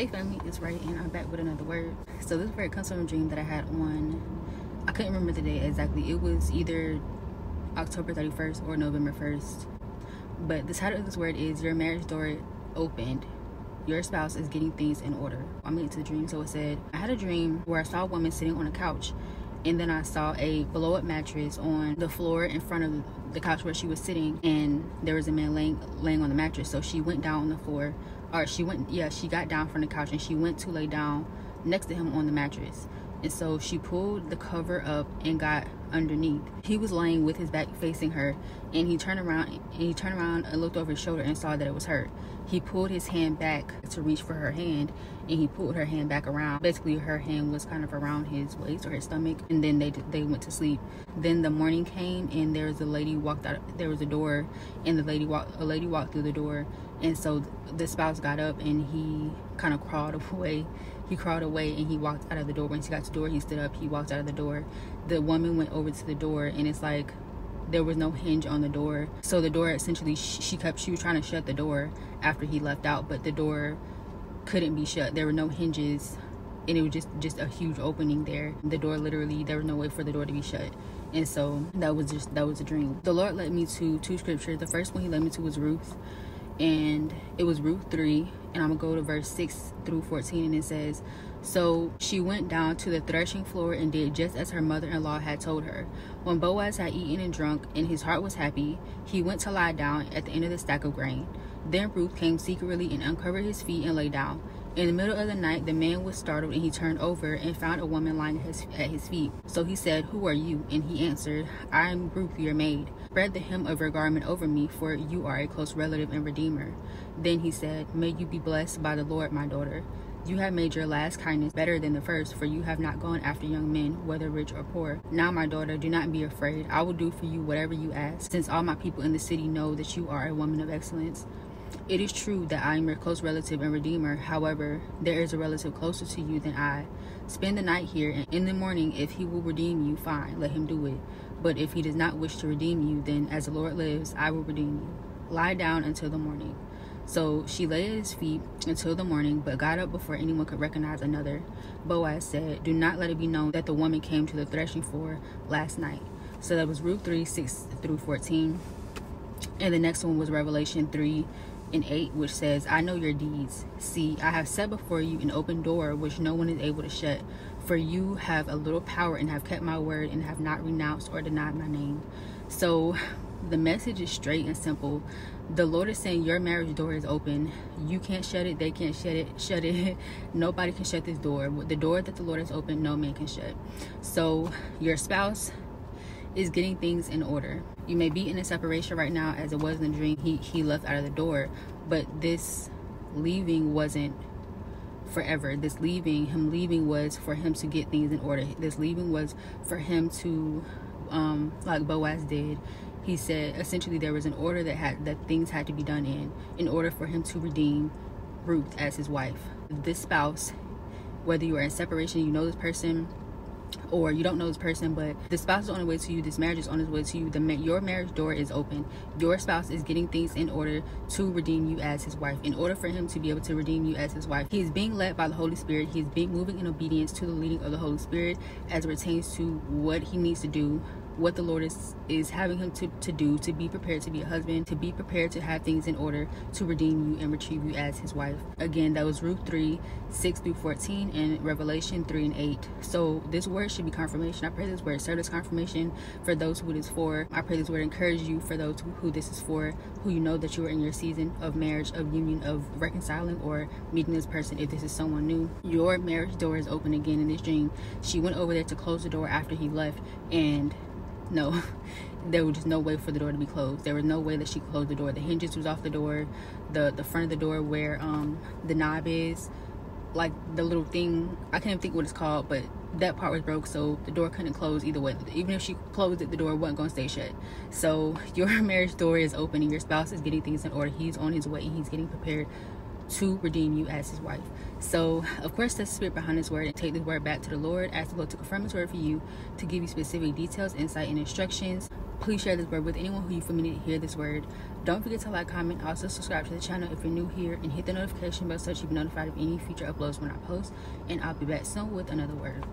Hey family, it's Rhae and I'm back with another word. So this word comes from a dream that I had on I couldn't remember the day exactly. It was either October 31st or November 1st. But the title of this word is Your marriage door opened. Your spouse is getting things in order. I'm into the dream. So it said, I had a dream where I saw a woman sitting on a couch and then I saw a blow up mattress on the floor in front of the couch where she was sitting and there was a man laying laying on the mattress so she went down on the floor or she went yeah she got down from the couch and she went to lay down next to him on the mattress. And so she pulled the cover up and got underneath. He was laying with his back facing her and he turned around and he turned around and looked over his shoulder and saw that it was her. He pulled his hand back to reach for her hand and he pulled her hand back around. Basically her hand was kind of around his waist or his stomach and then they they went to sleep. Then the morning came and there was a lady walked out there was a door and the lady walked a lady walked through the door. And so the spouse got up and he kind of crawled away. He crawled away and he walked out of the door. Once he got to the door he stood up he walked out of the door. The woman went over to the door and it's like there was no hinge on the door. So the door essentially she kept she was trying to shut the door after he left out but the door couldn't be shut. There were no hinges and it was just just a huge opening there. The door literally there was no way for the door to be shut. And so that was just that was a dream. The lord led me to two scriptures. The first one he led me to was ruth and it was ruth 3 and i'm gonna go to verse 6 through 14 and it says so she went down to the threshing floor and did just as her mother-in-law had told her. When boaz had eaten and drunk and his heart was happy he went to lie down at the end of the stack of grain. Then ruth came secretly and uncovered his feet and lay down in the middle of the night, the man was startled and he turned over and found a woman lying at his, at his feet. So he said, Who are you? And he answered, I am Ruth, your maid. Spread the hem of your garment over me, for you are a close relative and redeemer. Then he said, May you be blessed by the Lord, my daughter. You have made your last kindness better than the first, for you have not gone after young men, whether rich or poor. Now, my daughter, do not be afraid. I will do for you whatever you ask, since all my people in the city know that you are a woman of excellence. It is true that I am your close relative and redeemer. However, there is a relative closer to you than I. Spend the night here, and in the morning, if he will redeem you, fine, let him do it. But if he does not wish to redeem you, then as the Lord lives, I will redeem you. Lie down until the morning. So she lay at his feet until the morning, but got up before anyone could recognize another. Boaz said, Do not let it be known that the woman came to the threshing floor last night. So that was Ruth 3 6 through 14. And the next one was Revelation 3 and 8, which says, I know your deeds. See, I have set before you an open door which no one is able to shut. For you have a little power and have kept my word and have not renounced or denied my name. So the message is straight and simple. The Lord is saying your marriage door is open. You can't shut it. They can't shut it. Shut it. Nobody can shut this door. The door that the Lord has opened, no man can shut. So your spouse is getting things in order. You may be in a separation right now as it was in the dream. He he left out of the door, but this leaving wasn't forever. This leaving, him leaving was for him to get things in order. This leaving was for him to um like Boaz did. He said essentially there was an order that had that things had to be done in in order for him to redeem Ruth as his wife. This spouse, whether you are in separation, you know this person, or you don't know this person but the spouse is on the way to you this marriage is on its way to you the your marriage door is open. Your spouse is getting things in order to redeem you as his wife. In order for him to be able to redeem you as his wife he is being led by the holy spirit. He is being moving in obedience to the leading of the holy spirit as it pertains to what he needs to do what the Lord is is having him to, to do to be prepared to be a husband, to be prepared to have things in order to redeem you and retrieve you as his wife. Again, that was Ruth 3, 6 through 14 and Revelation 3 and 8. So this word should be confirmation. I pray this word serve as confirmation for those who it is for. I pray this word encourage you for those who, who this is for, who you know that you are in your season of marriage, of union, of reconciling or meeting this person if this is someone new. Your marriage door is open again in this dream. She went over there to close the door after he left and no. There was just no way for the door to be closed. There was no way that she closed the door. The hinges was off the door. The the front of the door where um the knob is like the little thing i can't even think what it's called but that part was broke so the door couldn't close either way. Even if she closed it the door wasn't going to stay shut. So your marriage door is open and your spouse is getting things in order. He's on his way he's getting prepared to redeem you as his wife. So, of course, that's the spirit behind this word and take this word back to the Lord. Ask the Lord to confirm his word for you, to give you specific details, insight, and instructions please share this word with anyone who you feel me to hear this word. Don't forget to like, comment, also subscribe to the channel if you're new here, and hit the notification bell so that you be notified of any future uploads when I post. And I'll be back soon with another word.